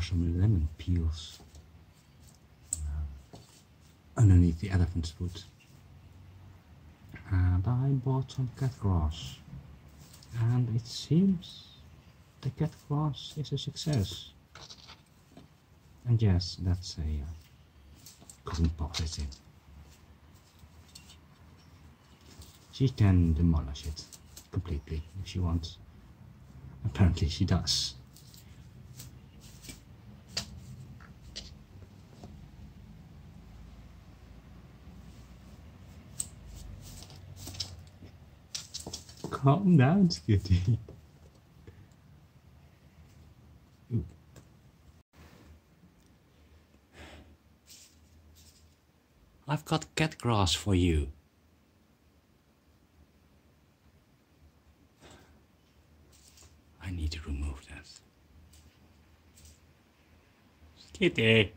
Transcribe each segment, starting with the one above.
some lemon peels uh, underneath the elephant's foot. And I bought some cat grass. And it seems the cat grass is a success. And yes, that's a uh, pot is in. She can demolish it completely if she wants. Apparently she does. Calm down, Skitty. I've got cat grass for you. I need to remove that. Kitty.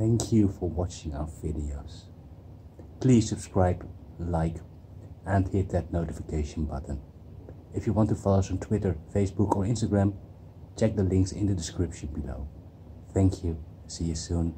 Thank you for watching our videos. Please subscribe, like and hit that notification button. If you want to follow us on Twitter, Facebook or Instagram, check the links in the description below. Thank you. See you soon.